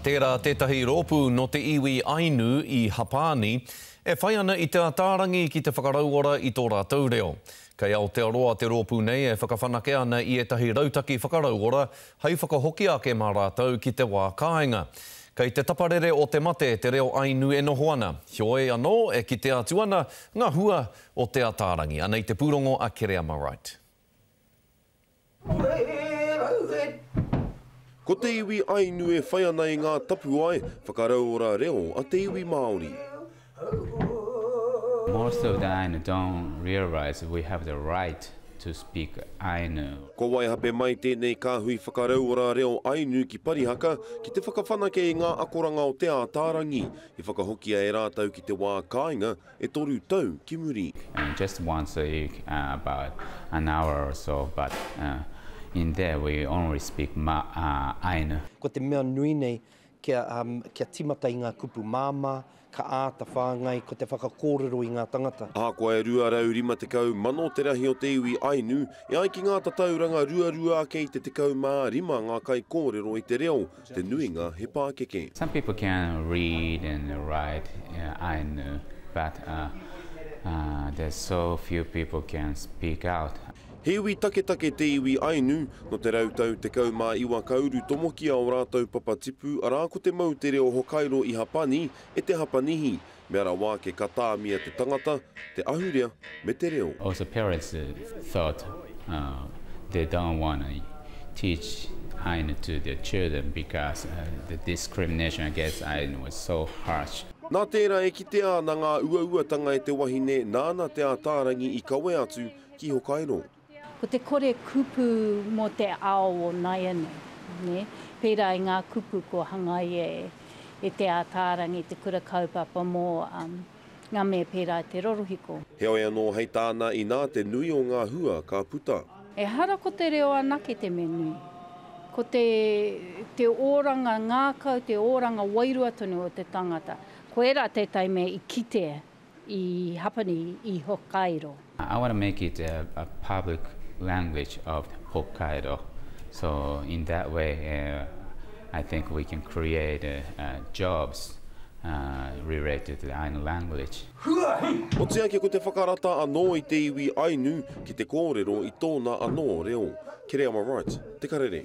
Tērā tētahi rōpū nō te iwi Ainu i Hapāni, e whai ana i Te Ataarangi ki te whakarauora i tō rātou reo. Kei Aotearoa te rōpū nei e whakawhanake ana i ētahi rautaki whakarauora hei whakahokia ake mā rātou ki te wā kāinga. Kei te taparere o te mate te reo Ainu e noho ana. Heoi anō, e kite atu ana ngā hua o Te Ataarangi. Anei te pūrongo a Kereama Wright. Ko te iwi Ainu e whai ana i ngā tapuae whakarauora reo a te iwi Māori. Kua waihape mai tēnei kāhui whakarauora reo Ainu ki Parihaka ki te whakawhanake i ngā akoranga o Te Ātaarangi i whakahokia e rātou ki te wā kāinga, e toru tau ki muri. Just once a week about an hour or so but in there we only speak Ainu. Ko te mea nui nei kia timata i nga kupu māmā ka āta whāngai ko te whakakōrero i ngā tangata. Ahakoa e 250 mano te rahi o te iwi Ainu, e ai ki ngā tatauranga ruarua ake i te 15 ngā kaikōrero i te reo, Te nuinga he pākeke. Some people can read and write Ainu but there's so few people can speak out. He iwi taketake te iwi Ainu, no te rau tau tekau ma iwa ka uru tomokia o ratou papa tipu ara ko te moutere o Hokairo i Hapani e te Hapanihi. Mea rawa ake ka tāmia te tangata, te ahurea me te reo. Also parents thought they don't want to teach Ainu to their children because the discrimination against Ainu was so harsh. Nā tērā e kitea ana ngā uauatanga e te wahine nāna Te Ataarangi i kawea atu ki Hokairo. Ko te kore kupu mō te ao o nāianei, pērā i ngā kupu kua hangaia e Te Ātaarangi, te Kura Kaupapa mō ngā mea pērā i te rorohiko. Heoi anō, hei tāna, inā te nui o ngā hua ka puta. Ehara ko te reo anake te mea nui. Ko te te oranga ngākau, te oranga wairua tonu o te tangata. Ko ērā tētahi mea i kitea i Hapani i Hokairo. I want to make it a public language of Hokairo so in that way I think we can create jobs related to the Ainu language. Ko te Aike ko te whakarata anō i te iwi Ainu ki te kōrero i tōna anō reo. Kereama Wright, Te Karere.